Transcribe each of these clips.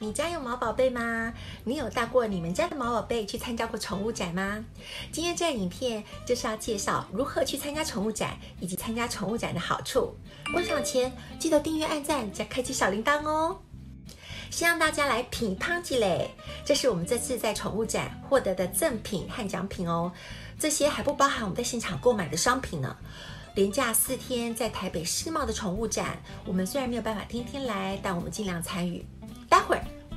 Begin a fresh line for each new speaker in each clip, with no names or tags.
你家有毛宝贝吗？你有带过你们家的毛宝贝去参加过宠物展吗？今天这影片就是要介绍如何去参加宠物展，以及参加宠物展的好处。观赏前记得订阅、按赞加开启小铃铛哦。先让大家来品汤几嘞，这是我们这次在宠物展获得的赠品和奖品哦。这些还不包含我们在现场购买的商品呢。连假四天在台北世贸的宠物展，我们虽然没有办法天天来，但我们尽量参与。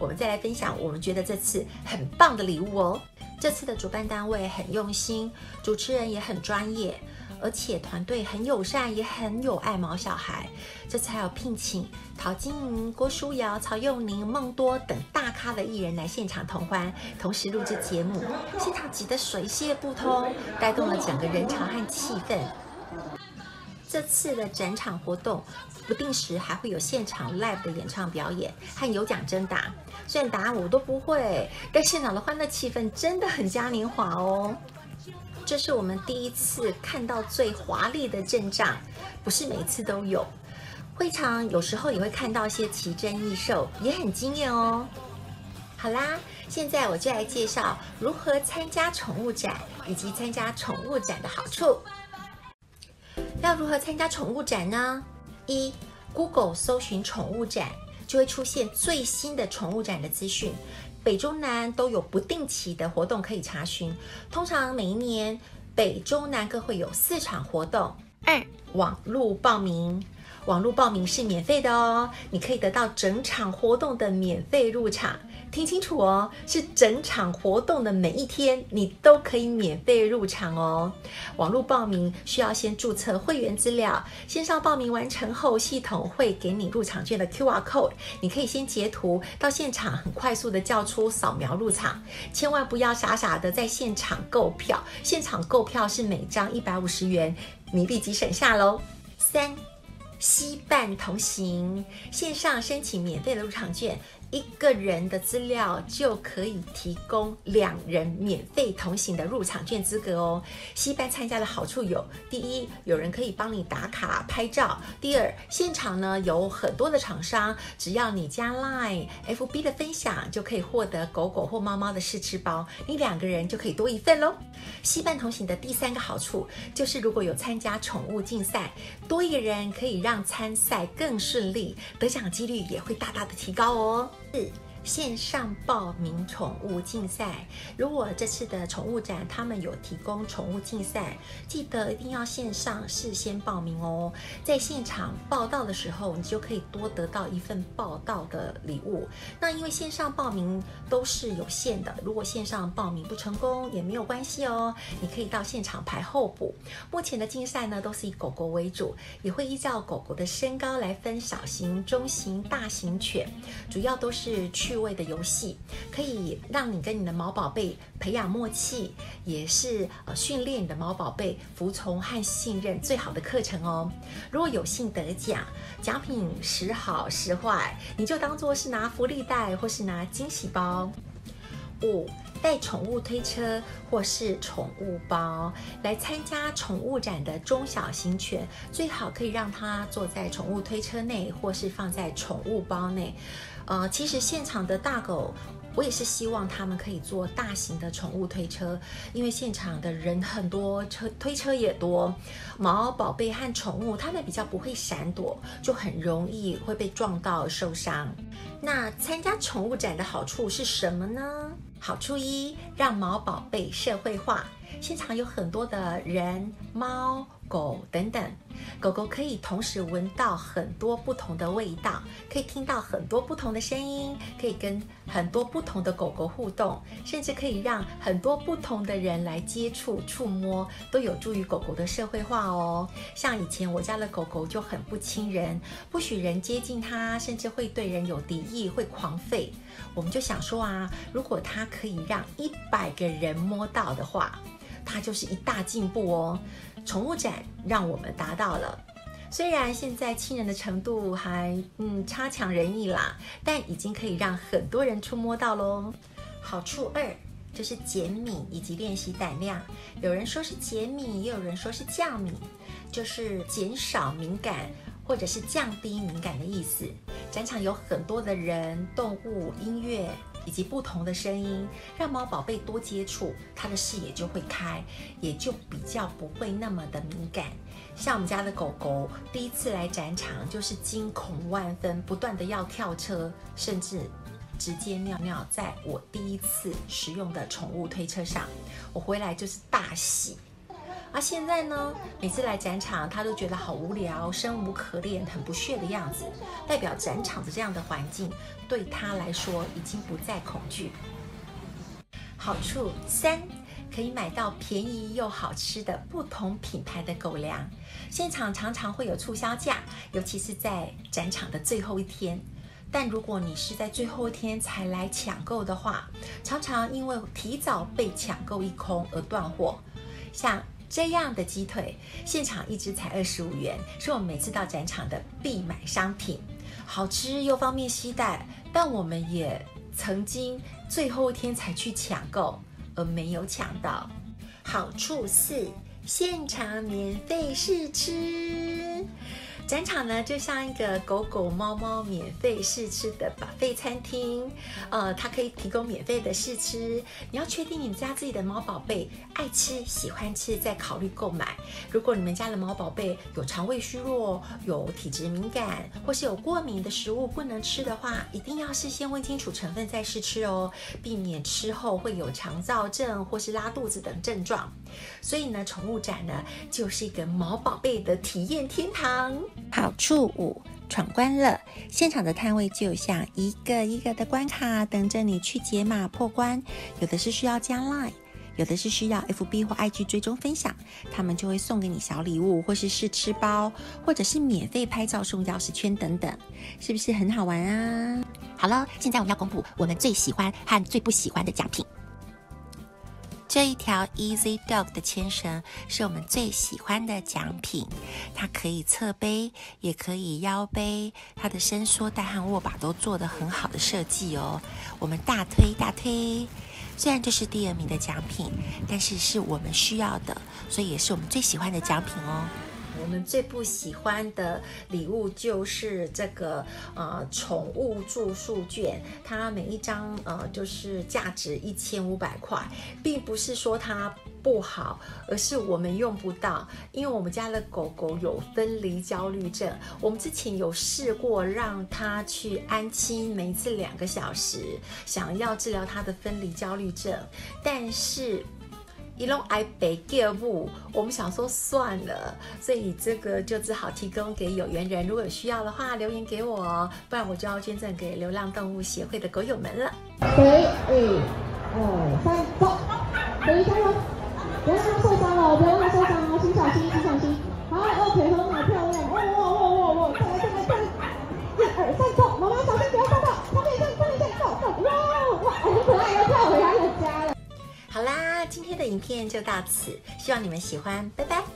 我们再来分享我们觉得这次很棒的礼物哦。这次的主办单位很用心，主持人也很专业，而且团队很友善，也很有爱毛小孩。这次还有聘请陶晶莹、郭书瑶、曹佑宁、孟多等大咖的艺人来现场同欢，同时录制节目，现场挤得水泄不通，带动了整个人潮和气氛。这次的整场活动不定时还会有现场 live 的演唱表演和有奖征答，虽然答案我都不会，但现场的欢乐气氛真的很嘉年华哦。这是我们第一次看到最华丽的阵仗，不是每次都有。会场有时候也会看到一些奇珍异兽，也很惊艳哦。好啦，现在我就来介绍如何参加宠物展以及参加宠物展的好处。要如何参加宠物展呢？一，Google 搜寻宠物展，就会出现最新的宠物展的资讯。北中南都有不定期的活动可以查询。通常每一年北中南各会有四场活动。二，网络报名。网络报名是免费的哦，你可以得到整场活动的免费入场。听清楚哦，是整场活动的每一天，你都可以免费入场哦。网络报名需要先注册会员资料，线上报名完成后，系统会给你入场券的 QR code，你可以先截图到现场，很快速的叫出扫描入场。千万不要傻傻的在现场购票，现场购票是每张一百五十元，你立即省下喽。三。西伴同行，线上申请免费的入场券。一个人的资料就可以提供两人免费同行的入场券资格哦。西班参加的好处有：第一，有人可以帮你打卡拍照；第二，现场呢有很多的厂商，只要你加 Line、FB 的分享，就可以获得狗狗或猫猫的试吃包，你两个人就可以多一份喽。西班同行的第三个好处就是，如果有参加宠物竞赛，多一个人可以让参赛更顺利，得奖几率也会大大的提高哦。四。线上报名宠物竞赛，如果这次的宠物展他们有提供宠物竞赛，记得一定要线上事先报名哦。在现场报道的时候，你就可以多得到一份报道的礼物。那因为线上报名都是有限的，如果线上报名不成功也没有关系哦，你可以到现场排候补。目前的竞赛呢都是以狗狗为主，也会依照狗狗的身高来分小型、中型、大型犬，主要都是。趣味的游戏可以让你跟你的毛宝贝培养默契，也是呃训练你的毛宝贝服从和信任最好的课程哦。如果有幸得奖，奖品时好时坏，你就当做是拿福利袋或是拿惊喜包。五带宠物推车或是宠物包来参加宠物展的中小型犬，最好可以让它坐在宠物推车内，或是放在宠物包内。呃，其实现场的大狗，我也是希望他们可以坐大型的宠物推车，因为现场的人很多，车推车也多，毛宝贝和宠物它们比较不会闪躲，就很容易会被撞到受伤。那参加宠物展的好处是什么呢？好处一，让毛宝贝社会化，现场有很多的人、猫。狗等等，狗狗可以同时闻到很多不同的味道，可以听到很多不同的声音，可以跟很多不同的狗狗互动，甚至可以让很多不同的人来接触、触摸，都有助于狗狗的社会化哦。像以前我家的狗狗就很不亲人，不许人接近它，甚至会对人有敌意，会狂吠。我们就想说啊，如果它可以让一百个人摸到的话，它就是一大进步哦。宠物展让我们达到了，虽然现在亲人的程度还嗯差强人意啦，但已经可以让很多人触摸到喽。好处二就是减敏以及练习胆量，有人说是减敏，也有人说是降敏，就是减少敏感或者是降低敏感的意思。展场有很多的人、动物、音乐以及不同的声音，让猫宝贝多接触，它的视野就会开，也就比较不会那么的敏感。像我们家的狗狗，第一次来展场就是惊恐万分，不断的要跳车，甚至直接尿尿在我第一次使用的宠物推车上。我回来就是大喜。而现在呢，每次来展场，他都觉得好无聊、生无可恋、很不屑的样子，代表展场的这样的环境对他来说已经不再恐惧。好处三，可以买到便宜又好吃的不同品牌的狗粮。现场常常会有促销价，尤其是在展场的最后一天。但如果你是在最后一天才来抢购的话，常常因为提早被抢购一空而断货。像这样的鸡腿，现场一只才二十五元，是我们每次到展场的必买商品，好吃又方便携带。但我们也曾经最后一天才去抢购，而没有抢到。好处四，现场免费试吃。展场呢，就像一个狗狗、猫猫免费试吃的把费餐厅，呃，它可以提供免费的试吃。你要确定你家自己的猫宝贝爱吃、喜欢吃，再考虑购买。如果你们家的猫宝贝有肠胃虚弱、有体质敏感，或是有过敏的食物不能吃的话，一定要事先问清楚成分再试吃哦，避免吃后会有肠燥症或是拉肚子等症状。所以呢，宠物展呢，就是一个毛宝贝的体验天堂。好处五，闯关乐。现场的摊位就像一个一个的关卡，等着你去解码破关。有的是需要加 Line，有的是需要 FB 或 IG 追踪分享，他们就会送给你小礼物，或是试吃包，或者是免费拍照送钥匙圈等等，是不是很好玩啊？好了，现在我们要公布我们最喜欢和最不喜欢的奖品。这一条 Easy Dog 的牵绳是我们最喜欢的奖品，它可以侧背，也可以腰背，它的伸缩带和握把都做得很好的设计哦，我们大推大推。虽然这是第二名的奖品，但是是我们需要的，所以也是我们最喜欢的奖品哦。我们最不喜欢的礼物就是这个呃宠物住宿券，它每一张呃就是价值一千五百块，并不是说它不好，而是我们用不到，因为我们家的狗狗有分离焦虑症，我们之前有试过让它去安亲，每次两个小时，想要治疗它的分离焦虑症，但是。一拢爱被 give，，我们想说算了，所以这个就只好提供给有缘人，如果有需要的话留言给我，不然我就要捐赠给流浪动物协会的狗友们了。
一、二、三，走！等一下哦，不要让它受伤了，不要让它受伤
影片就到此，希望你们喜欢，拜拜。